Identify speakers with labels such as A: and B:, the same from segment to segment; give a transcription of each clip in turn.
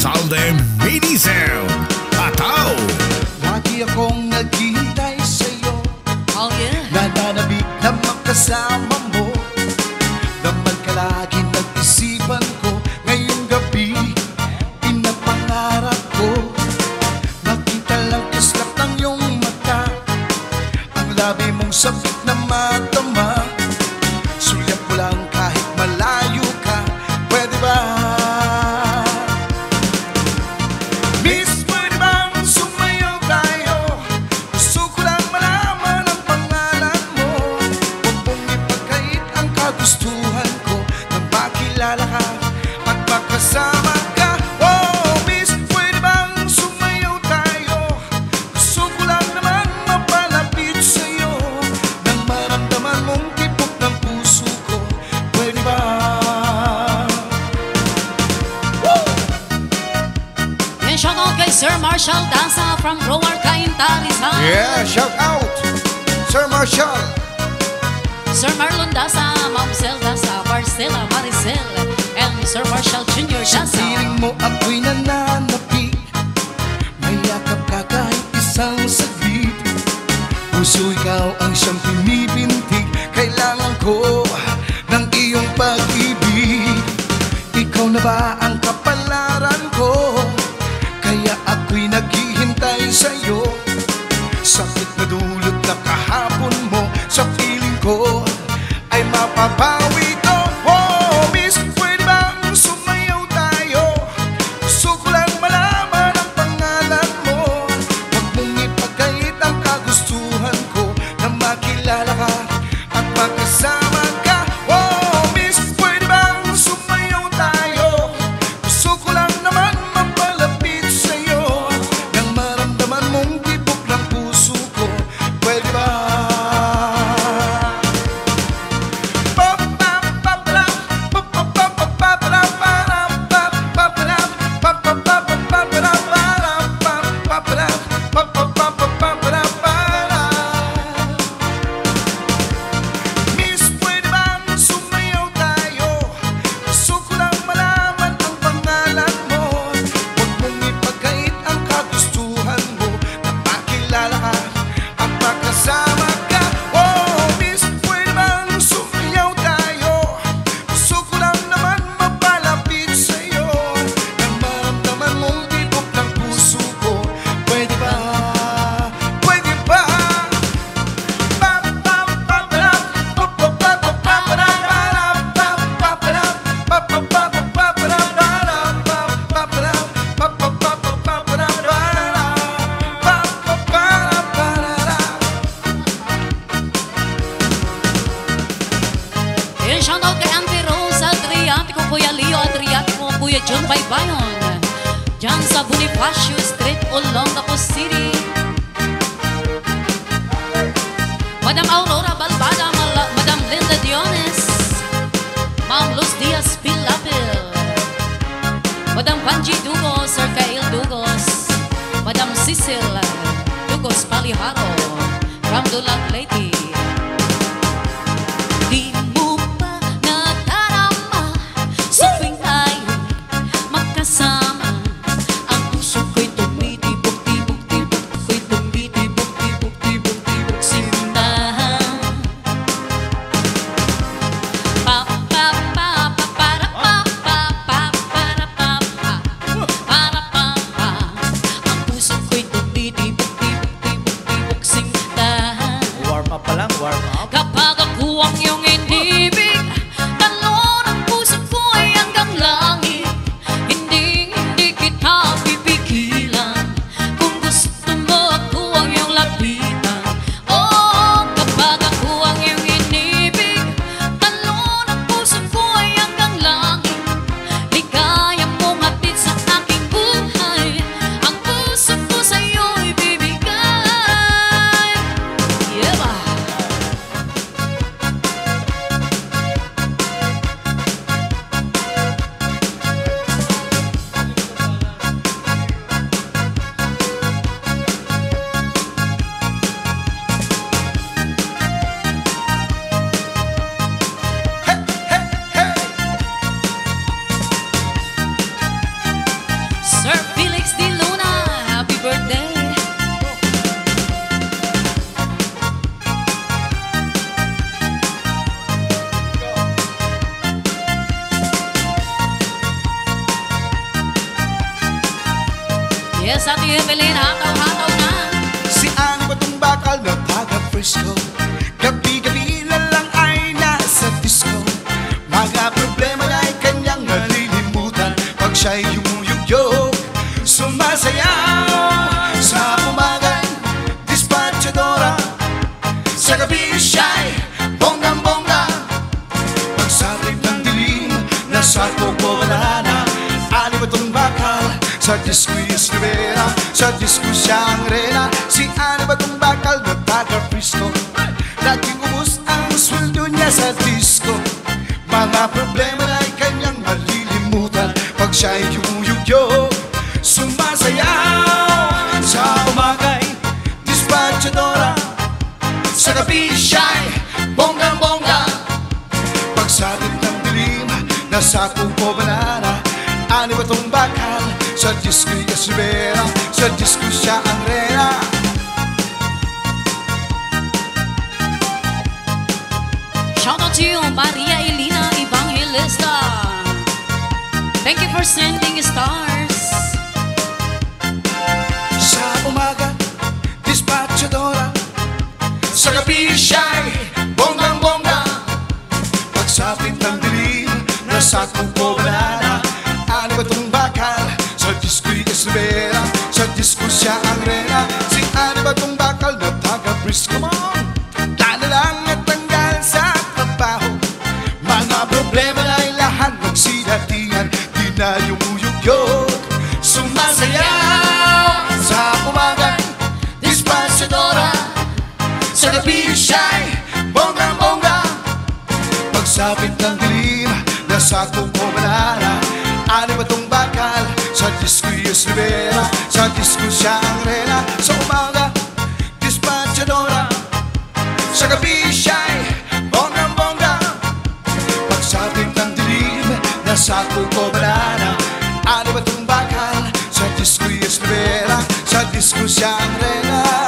A: Salde Mini Sound. Ataw!
B: Lagi akong
C: Diesel and Sir Marshall Jr.
B: Johnson. nakal Sa
C: diskuj je svera, sa
B: diskuša Andreja
C: Shout out to you, Maria Elena Evangelista. Thank you for sending stars.
B: Sa umaga, dispatchadora Sa gabi siya'y bonggang-bongga. Pagsapit ng dilim, nasa kong siya ang rena Si Annie Bagong Bakal na taga spera Sa discussione la sommaga Ti Sa capisci Bonga bonga passato in tanti lime La sacco cobrana Arriva tu un bacal Sa discussione la Sa
D: discussione la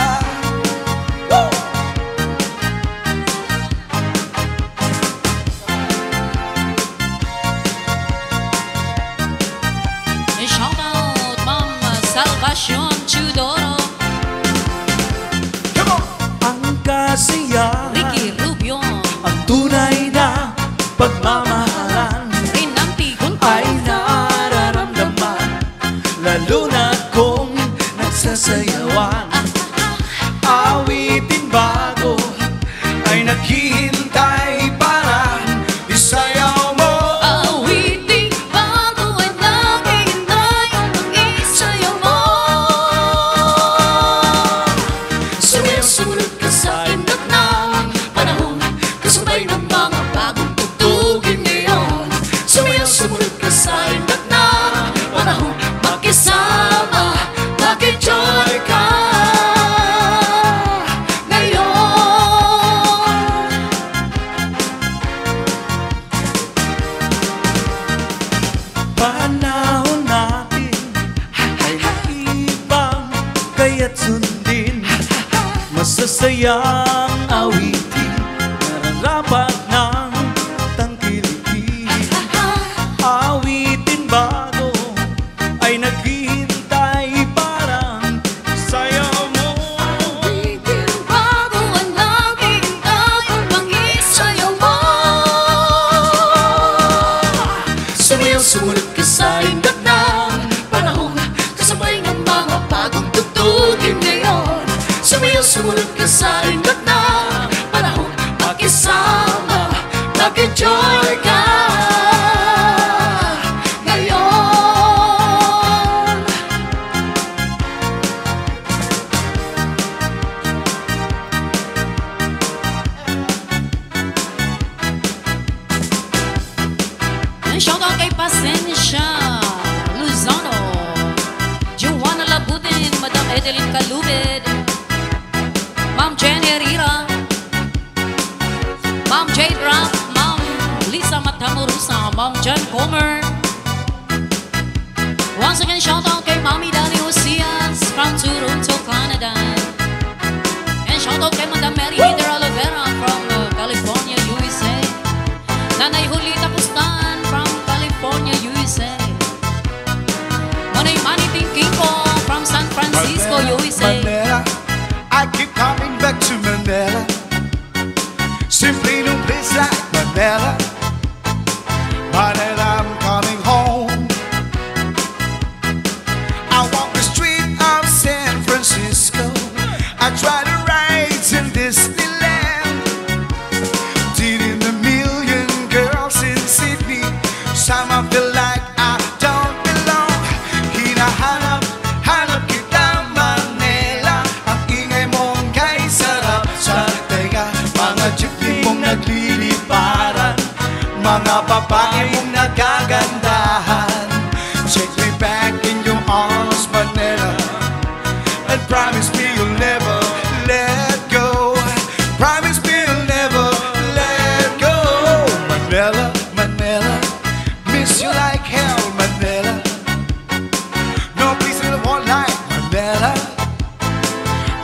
D: at sundin Masasayang
C: awit.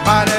C: para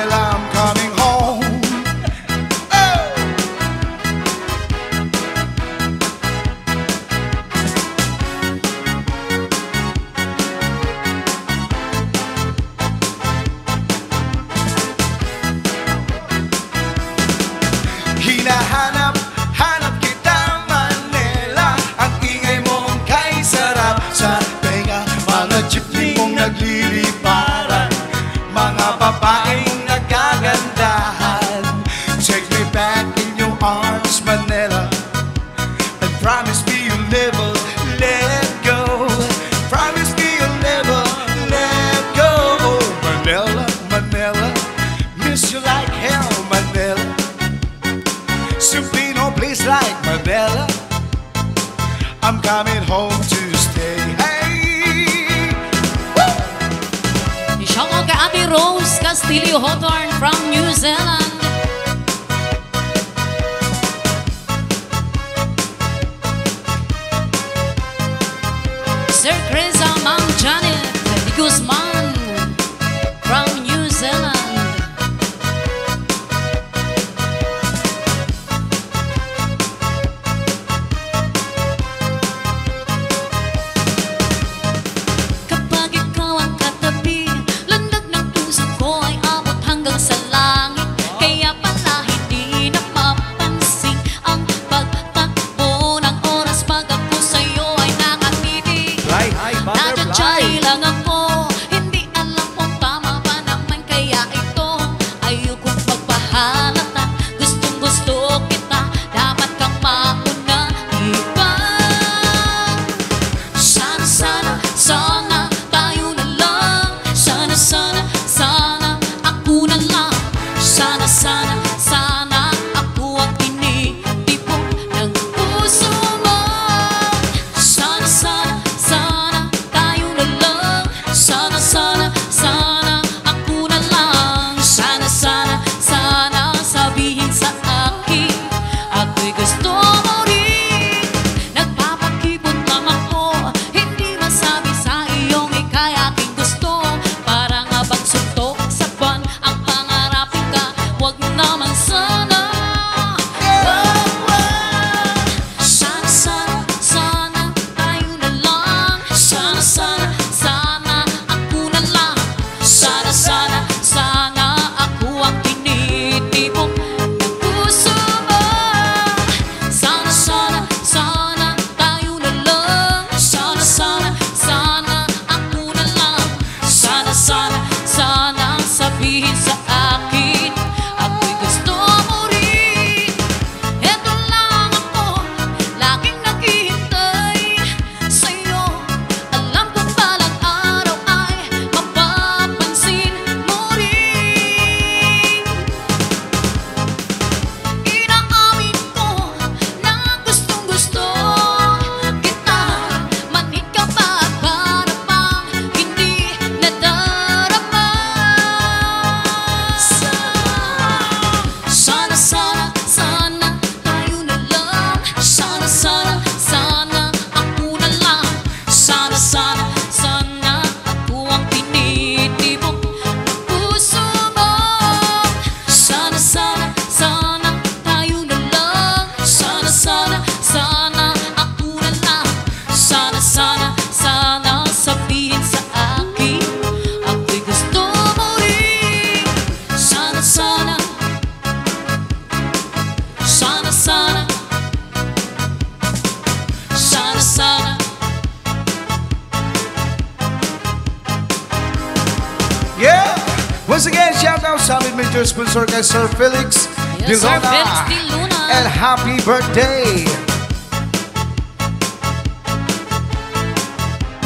C: producer kay Sir
B: Felix
C: Yo, Sir
B: Dilona.
C: Felix Dilona.
B: And happy birthday!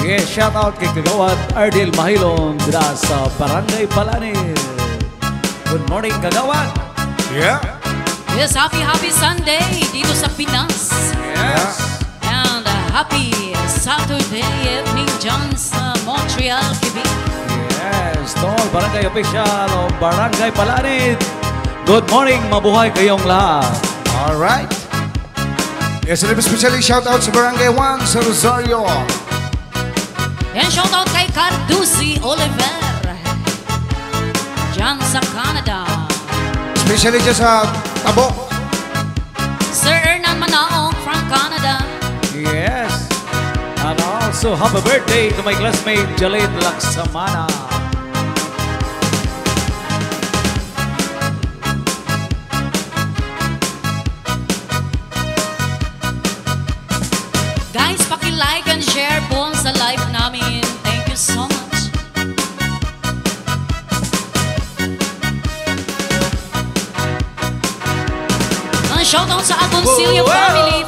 D: Yeah, shout out kay Kagawad Ardil Mahilong dira sa Barangay Palani. Good morning, Kagawad!
B: Yeah!
C: Yes, happy, happy Sunday dito sa Pinas.
D: Yes!
C: And a happy Saturday evening dyan sa Montreal, Quebec.
D: Install Barangay Official o Barangay Palanid. Good morning, mabuhay kayong lahat.
B: Alright. Yes, and especially shout out to Barangay 1 sa Rosario.
C: And shout out kay Cardusi Oliver. Diyan sa Canada.
B: Especially just sa Tabo.
C: Sir Ernan Manaong from Canada.
D: Yes. And also, happy birthday to my classmate Jalid Laksamana.
C: like and share po sa live namin. Thank you so much. shoutout sa Agoncillo family.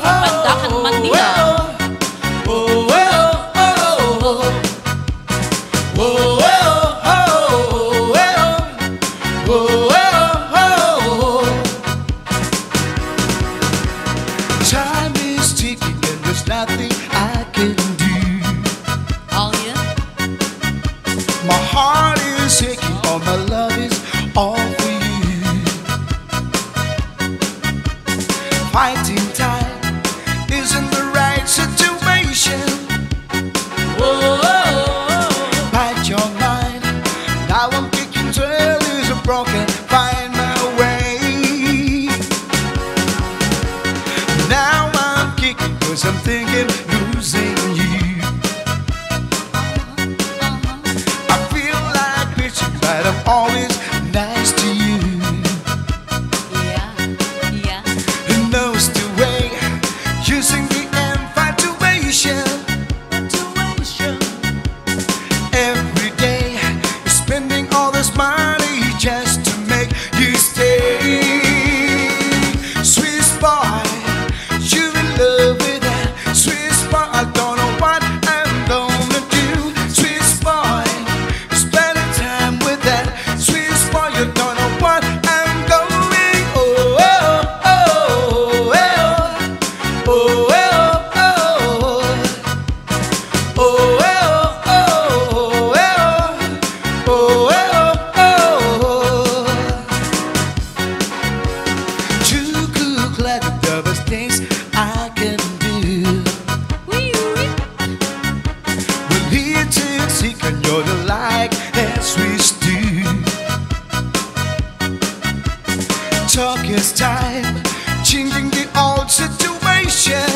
B: changing the old situation.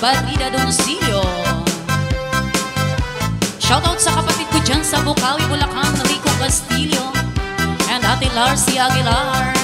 C: Badida Doncillo Shoutout sa kapatid ko dyan sa Bukawi, Bulacan, Rico Castillo And Ate Larcy Aguilar.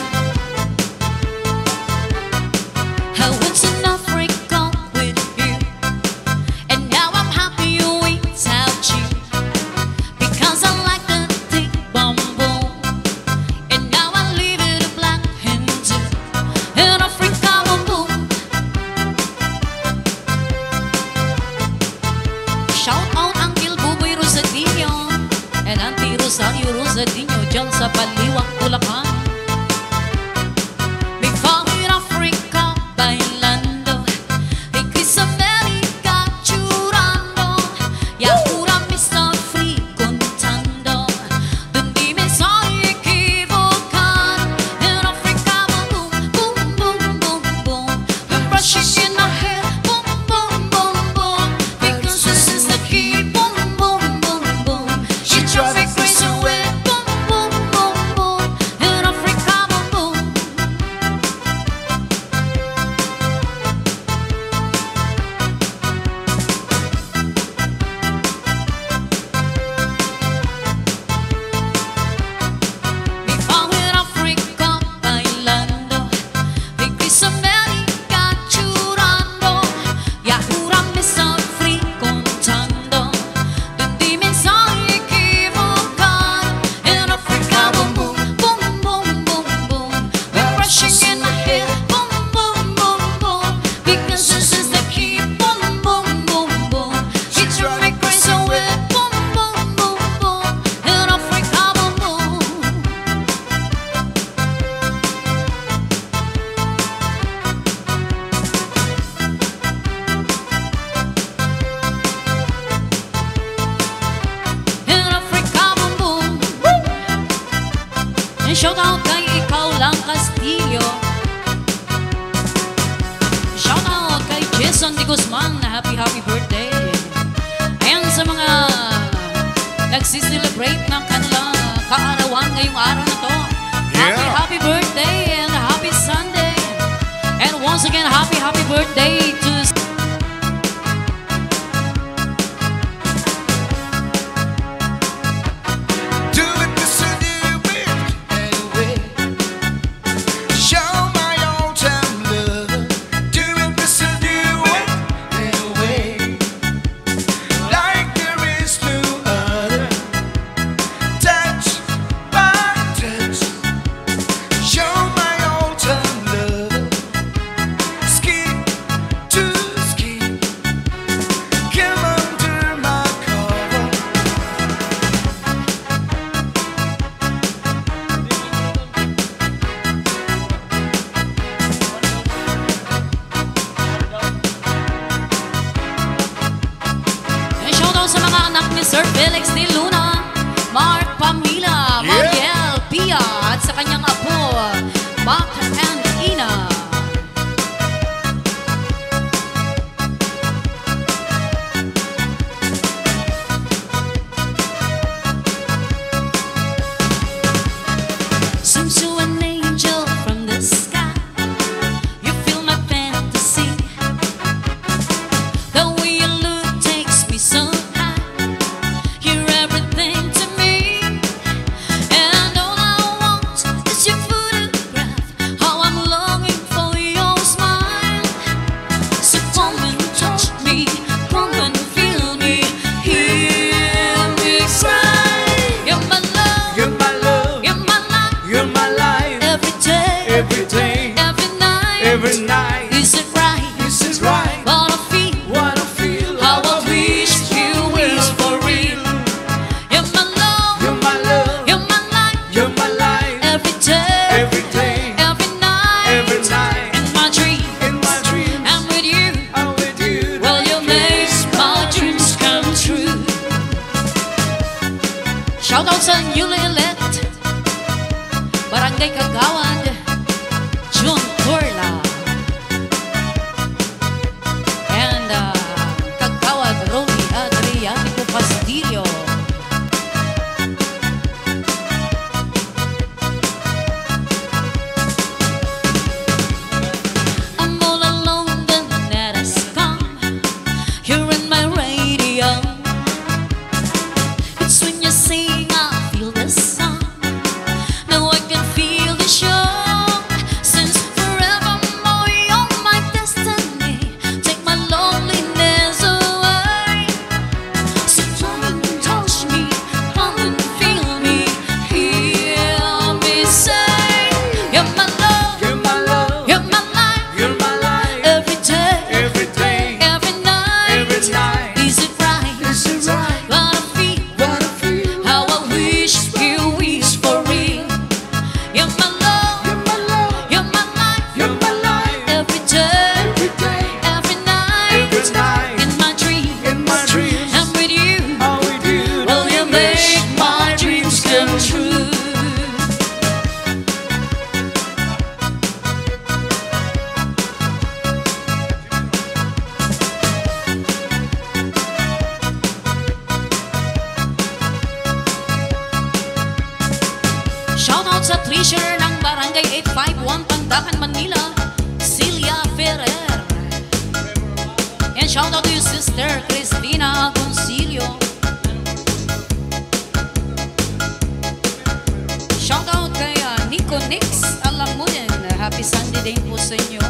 C: isang didain po sa inyo.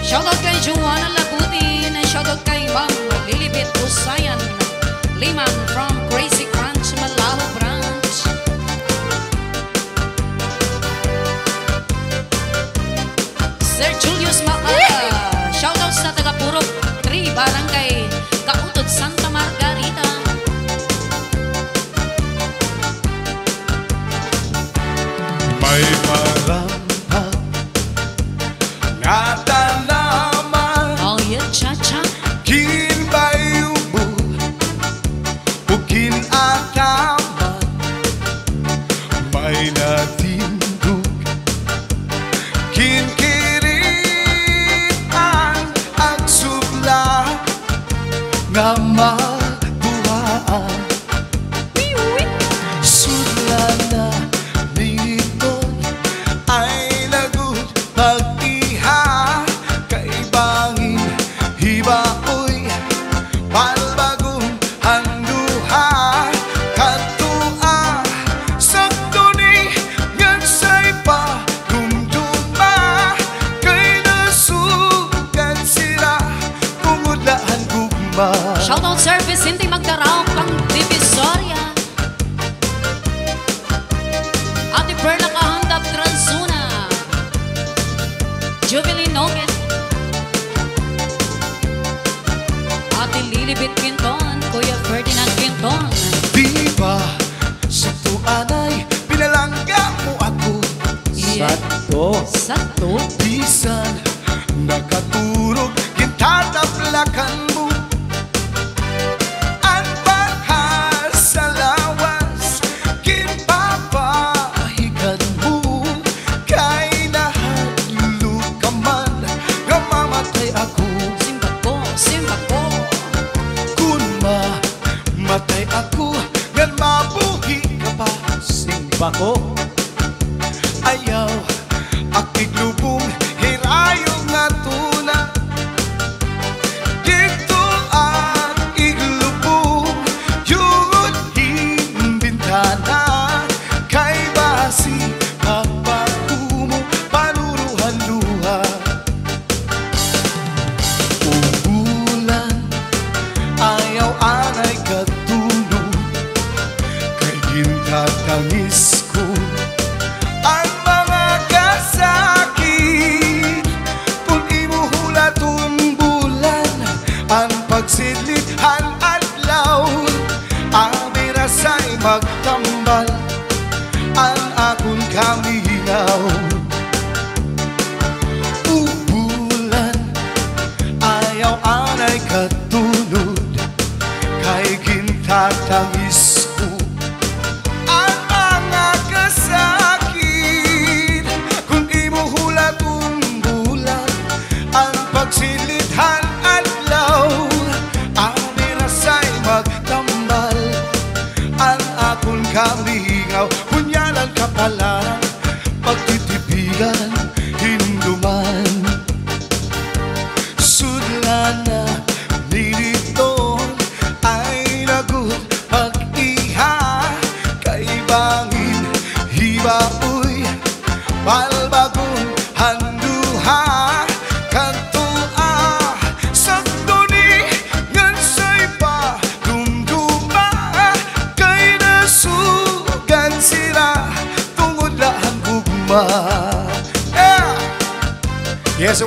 C: Shoutout kay Joanna Lagutin and shoutout kay Ma'am Lilibet Usayan Liman from Crazy Crunch Malaho Branch. Sir Julius Maala, shoutout sa taga Purok 3 Barangay
B: Cada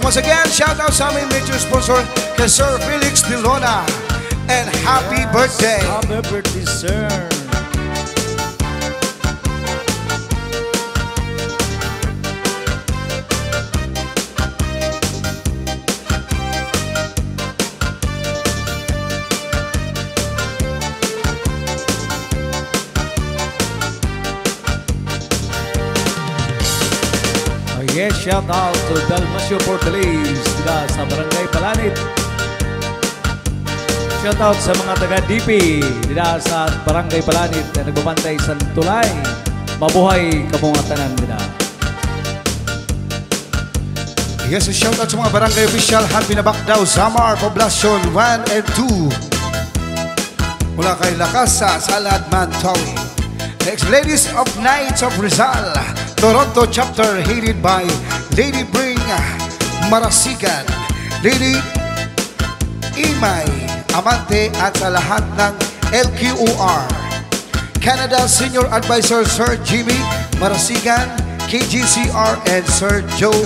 B: once again, shout out to our major sponsor, kay Sir Felix Dilona. And happy yes, birthday!
D: Happy birthday, sir! shout out to Dalmasio Portales sila sa Barangay Palanit. Shout out sa mga taga DP sila sa Barangay Palanit na nagbabantay sa tulay. Mabuhay kamungatanan nila.
B: Yes, a shout out sa mga barangay official Han Binabakdaw, Samar, Poblacion 1 and 2. Mula kay Lakasa, Salad Mantawi. Next, Ladies of Knights of Rizal, Toronto chapter headed by Lady Bring Marasigan Lady Imay Amante at sa lahat ng LQOR Canada Senior Advisor Sir Jimmy Marasigan KGCR and Sir Joe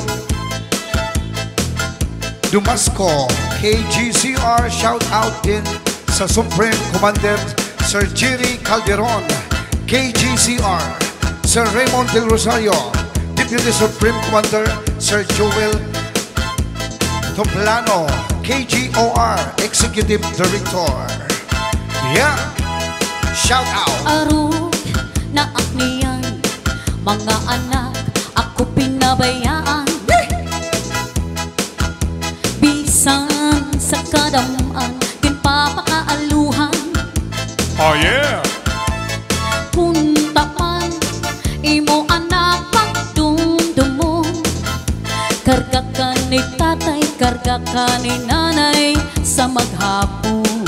B: Dumasco, KGCR, shout out din sa Supreme Commander Sir Jerry Calderon, KGCR, Sir Raymond Del Rosario, Deputy Supreme Commander Sir Joel Toplano, KGOR, Executive Director. Yeah, shout out.
C: Arog na akniyan Mga anak ako pinabayaan Bisan sa kadamaan Kinpapakaaluhan
A: Oh yeah!
C: Punta man Imo anak Karga ka ni tatay Karga ka ni nanay Sa maghapon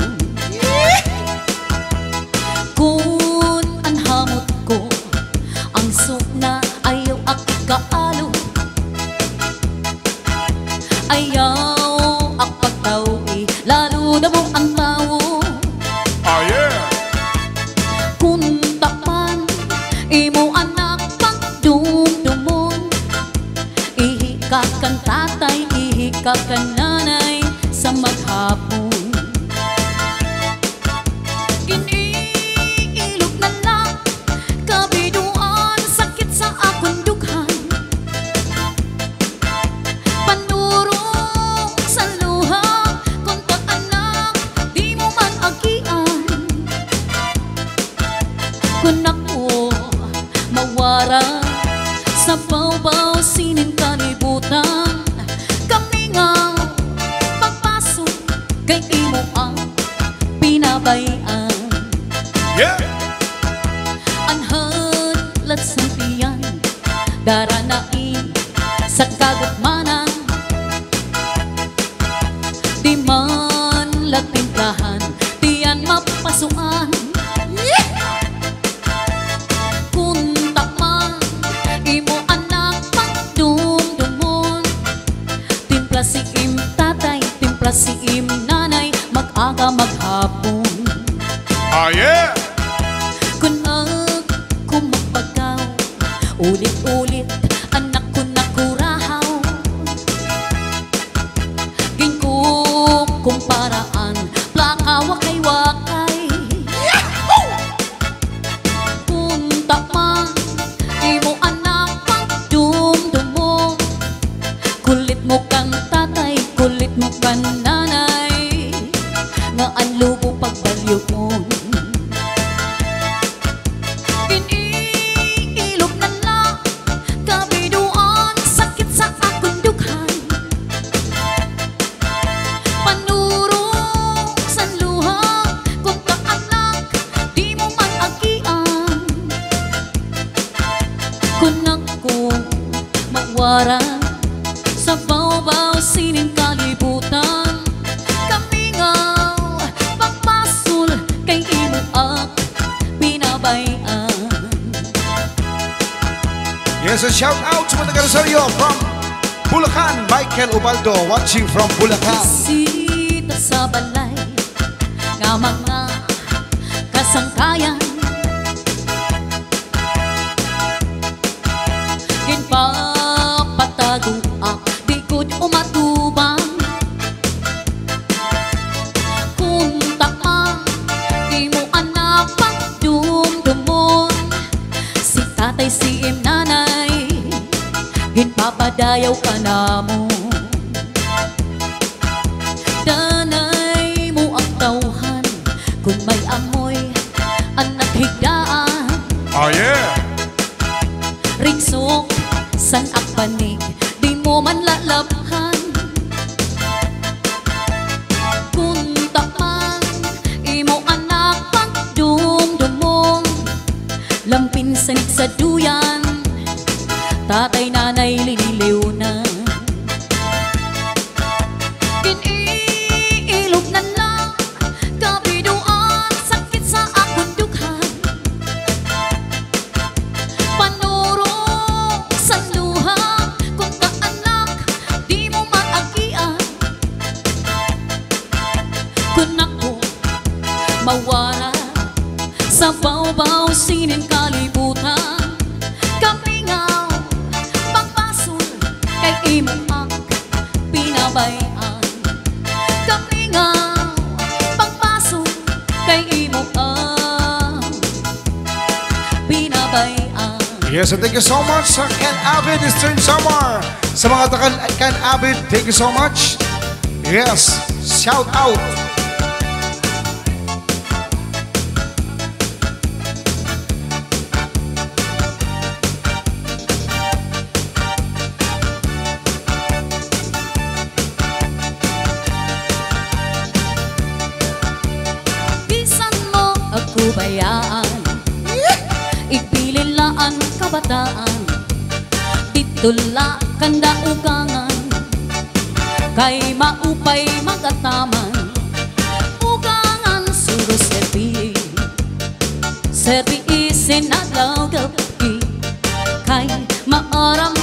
B: Yes, a shout out sa mga taga-Rosario from Bulacan, Michael Ubaldo watching from Bulacan.
C: Sita sa balay Nga mga kasangkayan. Ginpapatago ang di ko'y umatubang. Kung taang di mo anak pagdumdumon Si tatay si nanay Ginpapadayaw ka na mo
B: So thank you so much sa Ken Avid Eastern Summer. Sa mga takan Ken Avid, thank you so much. Yes, shout out.
C: kabataan Titulak kanda ugangan. Kay maupay magataman Ugangan suro serbi Serbi at gabi Kay maaram